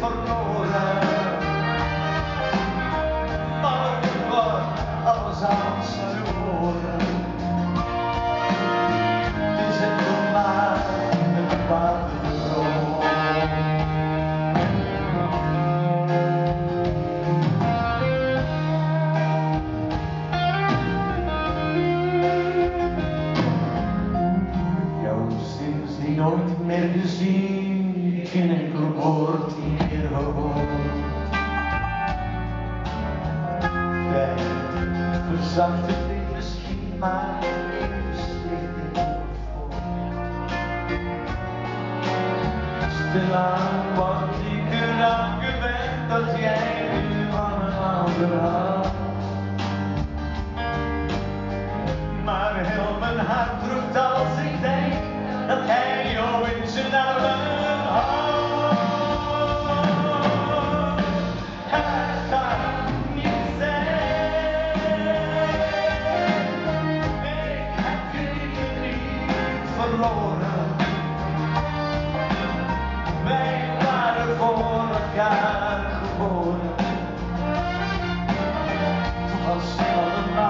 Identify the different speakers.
Speaker 1: Maar alles aan verloren. Het is. Jouw nooit meer gezien, geen enkel woord hier gehoord. Jij verzacht ik misschien maar even slecht voor. Stilaan wat ik eraan gewend dat jij nu aan een ander houdt. elkaar geboren. Als van een